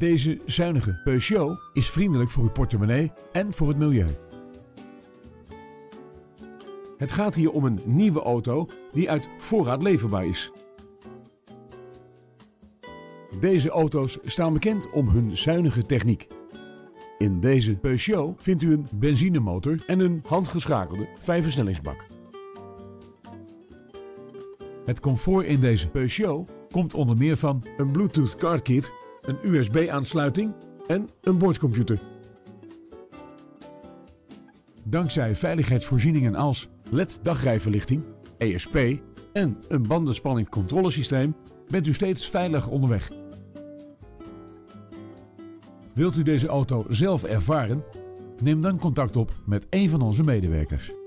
Deze zuinige Peugeot is vriendelijk voor uw portemonnee en voor het milieu. Het gaat hier om een nieuwe auto die uit voorraad leverbaar is. Deze auto's staan bekend om hun zuinige techniek. In deze Peugeot vindt u een benzinemotor en een handgeschakelde vijfversnellingsbak. Het comfort in deze Peugeot komt onder meer van een Bluetooth car kit, een USB-aansluiting en een boordcomputer. Dankzij veiligheidsvoorzieningen als LED dagrijverlichting, ESP en een bandenspanning bent u steeds veilig onderweg. Wilt u deze auto zelf ervaren? Neem dan contact op met een van onze medewerkers.